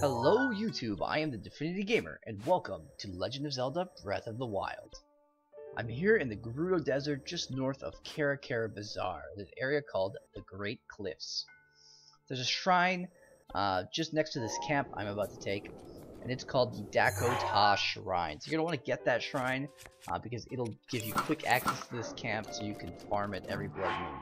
Hello YouTube, I am the Definity Gamer, and welcome to Legend of Zelda Breath of the Wild. I'm here in the Gerudo Desert just north of Kara Kara Bazaar, an area called the Great Cliffs. There's a shrine uh, just next to this camp I'm about to take, and it's called the Dako Tah Shrine. So you're going to want to get that shrine, uh, because it'll give you quick access to this camp so you can farm it every blood moon.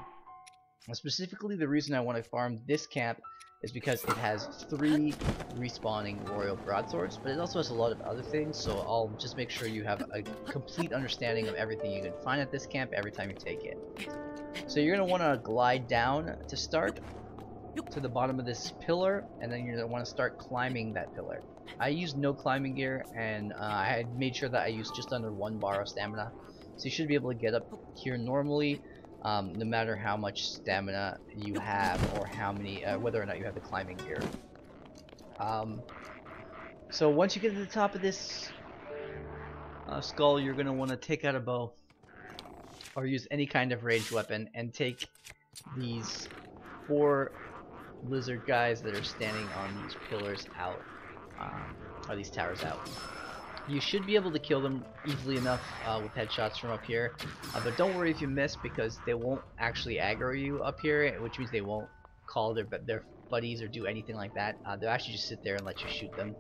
Specifically, the reason I want to farm this camp is because it has three respawning royal broadswords, but it also has a lot of other things, so I'll just make sure you have a complete understanding of everything you can find at this camp every time you take it. So you're going to want to glide down to start to the bottom of this pillar, and then you're going to want to start climbing that pillar. I used no climbing gear, and uh, I had made sure that I used just under one bar of stamina, so you should be able to get up here normally um, no matter how much stamina you have or how many, uh, whether or not you have the climbing gear. Um, so once you get to the top of this uh, skull, you're going to want to take out a bow or use any kind of ranged weapon and take these four lizard guys that are standing on these pillars out, um, or these towers out. You should be able to kill them easily enough uh, with headshots from up here, uh, but don't worry if you miss because they won't actually aggro you up here, which means they won't call their their buddies or do anything like that. Uh, they'll actually just sit there and let you shoot them.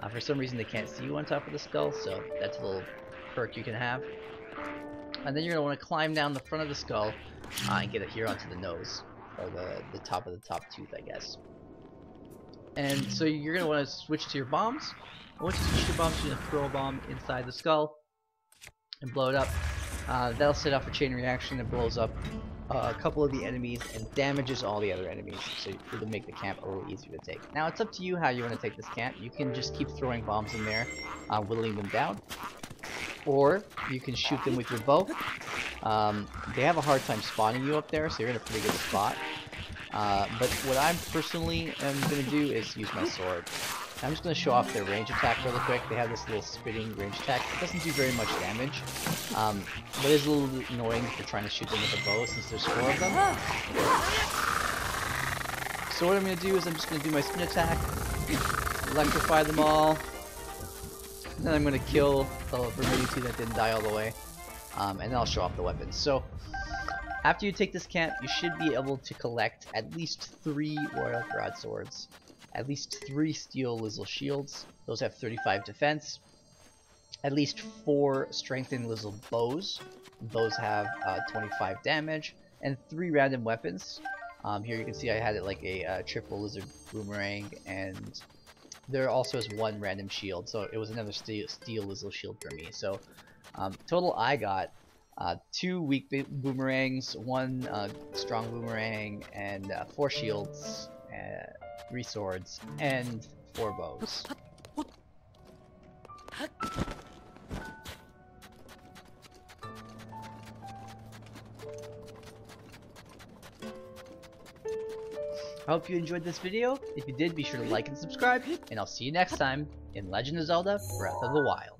Uh, for some reason they can't see you on top of the skull, so that's a little perk you can have. And then you're going to want to climb down the front of the skull uh, and get it here onto the nose, or the, the top of the top tooth, I guess. And so you're going to want to switch to your bombs. Once you switch your bombs, you're going to throw a bomb inside the skull and blow it up. Uh, that'll set off a chain reaction that blows up uh, a couple of the enemies and damages all the other enemies, so it'll make the camp a little easier to take. Now it's up to you how you want to take this camp. You can just keep throwing bombs in there, uh, whittling them down, or you can shoot them with your bow. Um, they have a hard time spawning you up there, so you're in a pretty good spot. Uh, but what I'm personally am going to do is use my sword. I'm just going to show off their range attack really quick. They have this little spitting range attack. It doesn't do very much damage, um, but it's a little annoying if you're trying to shoot them with a bow since there's four of them. So what I'm going to do is I'm just going to do my spin attack, electrify them all, and then I'm going to kill the two that didn't die all the way, um, and then I'll show off the weapons. So after you take this camp, you should be able to collect at least three royal broadswords at least three steel Lizal shields. Those have 35 defense. At least four strengthened Lizal bows. Those have uh, 25 damage. And three random weapons. Um, here you can see I had it like a uh, triple lizard boomerang and there also is one random shield so it was another steel, steel Lizal shield for me so um, total I got uh, two weak boomerangs, one uh, strong boomerang, and uh, four shields, uh, three swords, and four bows. I hope you enjoyed this video. If you did, be sure to like and subscribe, and I'll see you next time in Legend of Zelda Breath of the Wild.